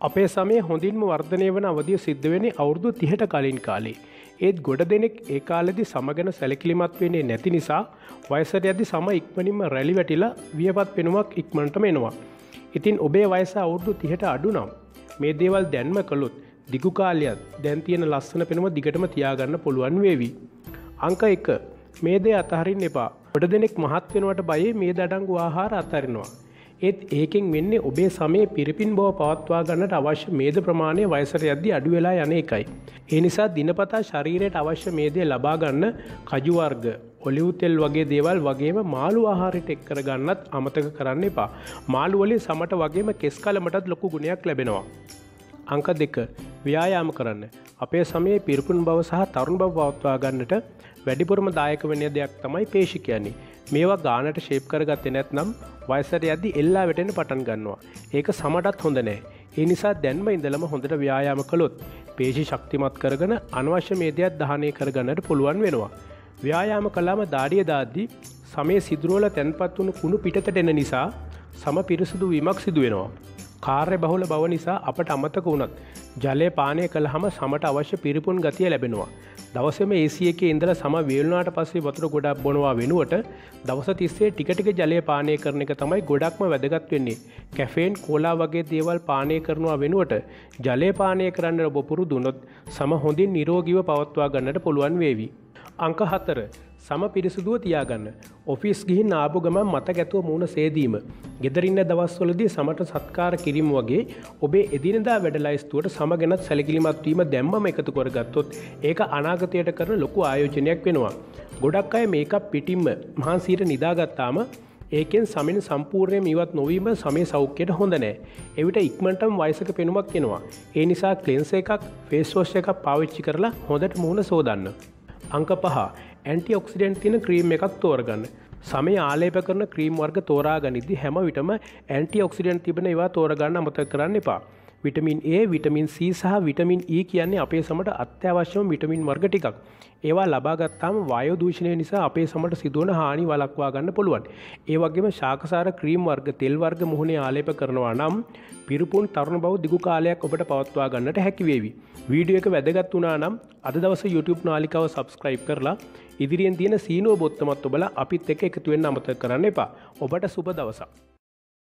අපේ සමය හොඳින්ම වර්ධනය වන අවධිය සිද්ධවෙනි අවුරදු තිහට කලින් කාලේ. ඒත් ගොඩ දෙනෙක් ඒ කාලෙදි සමගැන සැලකිලිමත් වෙන්නේ නැති නිසා වයසට ඇදි සම ඉක්මනින්ම රැලි වැටිලා වියපත් පෙනුවක් ඉක්මට මෙනවා. ඉතින් ඔබේ වයස අවුරදු තිහට අඩු නම් මේ දේවල් දැන්ම කළොත් දිගු කාලයක් දැන් තියෙන ලස්සන පෙනුම දිගටම තියාගන්න පුළුවන් වේවි. අංක එක මේ දේ අතහරින් එපා. ොඩ දෙනෙක් මහත් වෙනවට බයේ මේ දඩංගු ආහාර අත්තරිනවා. ඒත් ඒකෙන් වෙන්නේ ඔබේ සමය පිරිපින් බව පවත්වා ගන්නට අවශ්‍ය මේද ප්‍රමාණය වයසට යද්දි අඩු වෙලා යන එකයි. ඒ නිසා දිනපතා ශරීරයට අවශ්‍ය මේදේ ලබාගන්න කජුවර්ග ඔලිවුතෙල් වගේ දේවල් වගේම මාළු ආහාරයට එක් කර ගන්නත් අමතක කරන්න එපා. මාළුවලින් සමට වගේම කෙස් කලමටත් ලොකු ගුණයක් ලැබෙනවා. අංක දෙක ව්‍යායාම කරන්න. අපේ සමයේ පිරිපුන් බව සහ තරුණ බව පවත්වා ගන්නට වැඩිපුරම දායක වෙන දෙයක් තමයි පේශි කියන්නේ. මේවා ගානට ශේප් කරගත්තේ නැත්නම් වයසට යද්දි එල්ලා වැටෙන පටන් ගන්නවා. ඒක සමටත් හොඳ නෑ. ඒ නිසා දැන්ම ඉඳලම හොඳට ව්‍යායාම කළොත් පේශි ශක්තිමත් කරගන අනවශ්‍ය මේදයක් දහනය කරගන්නට පුළුවන් වෙනවා. ව්‍යායාම කලාම දාඩිය දාද්දි සමේ සිදුරුවල තැන්පත් වුණු කුණු පිටට එන නිසා සම පිරිසුදු වීමක් සිදුවෙනවා. කාර්ය බහුල බව නිසා අපට අමතක වුණත් ජලය පානය කළ හම සමට අවශ්‍ය පිරිපුන් ගතිය ලැබෙනවා. දවසම ඒසිය එක ඉඳල සම වේල්නාට පස්සේ වතුර ගොඩක් බොනවා වෙනුවට දවස තිස්සේ ටිකටික ජලය පානය කරන එක තමයි ගොඩක්ම වැදගත් වෙන්නේ. කැෆේන් කෝලා වගේ දේවල් පානය කරනවා වෙනුවට ජලය පානය කරන්න ඔබපුරු දුනොත් සම හොඳින් නිරෝගීව පවත්වා ගන්නට පුළුවන් වේවි. අංක හතර සම පිරිසුදුව තියාගන්න. ඔෆිස් ගිහින් ආපු ගම මත ගැතුව මුණ සේදීම. ගෙදරන්න දවස්වලදී සමට සත්කාර කිරීම වගේ ඔබේ එදිනදා වැඩලයිස්තුවට සමගෙනත් සැලකිලිමත්වීම දැම්ම එකතු කොරගත්තොත් ඒක අනාගතයට කරන ලොකු ආයෝජනයක් වෙනවා. ගොඩක් අය මේක පිටිම්ම මහන්සීට නිදාගත්තාම ඒකෙන් සමෙන් සම්පූර්ණය මිවත් නොවීම සමේ සෞඛ්‍යයට හොඳ නෑ. එවිට ඉක්මටම් වයිසක පෙනුමක් කෙනවා. ඒ නිසා කලෙන්ස එකක් ෆේස්වෝෂ එකක් පාවිච්චි කරලා හොඳට මුහුණ සෝදන්න. අංක පහ. ඇන්ටි ඔක්සිඩන්ට් තින ක්‍රීම් එකක් තෝරගන්න. සමය ආලේප කරන ක්‍රීම් වර්ග තෝරා ගනිදි හැම විටම ඇන්ටි ඔක්සිඩන්ට් තිබෙන ඒවා තෝරගන්න අමත කරන්න එපා. විටමින් ඒ විටමින් C සහ විටමින් E කියන්නේ අපේ සමට අත්‍යවශ්‍යම විටමින් වර්ග ටිකක් ඒවා ලබාගත්තාම වායෝ දූෂණය නිසා අපේ සමට සිදුවන හානි වලක්වා ගන්න පුළුවන්. ඒ වගේම ශාකසාර ක්‍රීම් වර්ග තෙල් වර්ග මුහුණේ ආලේප කරනවා නම් පිරිපුන් තරුණ බව දිගු කාලයක් ඔබට පවත්වා ගන්නට හැකිවේවි. වීඩියෝ එක වැදගත් වනා නම් අද දවස YouTube නාලිකාව සබස්ක්‍රයිබ් කරලා ඉදිරියෙන් තියෙන සීනුව බොත්තමත් ඔබල අපිත් එක එකතුවෙන් අමත කරන්න එපා ඔබට සුප දවසක්.